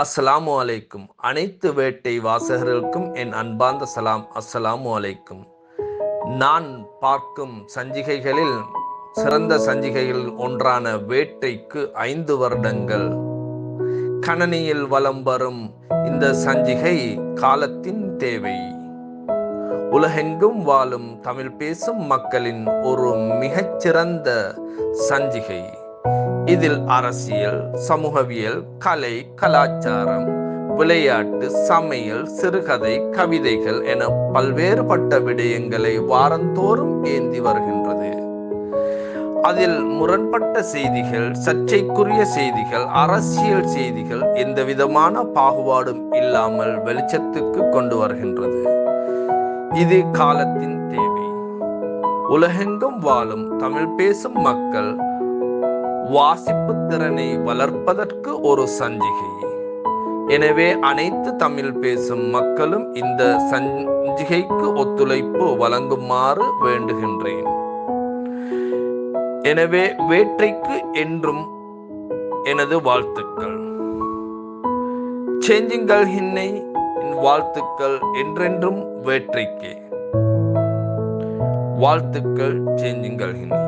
அஸ்ஸலாமு அலைக்கும். அனைத்து வேட்டை வாசகர்களுக்கும் என் அன்பார்ந்த சலாம். அஸ்ஸலாமு அலைக்கும். நான் பார்க்கும் சஞ்சிகைகளில் சிறந்த சஞ்சிகைகளில் ஒன்றான வேட்டைக்கு ஐந்து வருடங்கள். கணனியில் வலம் வரும் இந்த சஞ்சிகை காலத்தின் தேவை. உலகெங்கும் வாழும் தமிழ் பேசும் மக்களின் ஒரு மிகச்சிறந்த சஞ்சிகை. இதில் அரசியல் சமூகவியல் கலை கலாச்சாரம் விளையாட்டு சமையல் சிறுகதை கவிதைகள் என பல்வேறுபட்ட விடயங்களை வாரந்தோறும் ஏந்தி வருகின்றது. அதில் முரண்பட்ட செய்திகள் சர்ச்சைக்குரிய செய்திகள் அரசியல் செய்திகள் எந்த விதமான பாகுபாடும் இல்லாமல் வெளிச்சத்துக்கு கொண்டு வருகின்றது. இது காலத்தின் தேவை. உலகெங்கும் வாழும் தமிழ் பேசும் மக்கள் வாசிப்பு திறனை வளர்ப்பதற்கு ஒரு சஞ்சிகை. எனவே அனைத்து தமிழ் பேசும் மக்களும் இந்த சஞ்சிகைக்கு ஒத்துழைப்பு வழங்குமாறு வேண்டுகின்றேன். எனவே வேற்றைக்கு என்றும் எனது வாழ்த்துக்கள். சேஞ்சிங்கள் ஹின்னை வாழ்த்துக்கள் என்றென்றும் வேற்றைக்கே வாழ்த்துக்கள் சேஞ்சிங்கள் ஹின்னை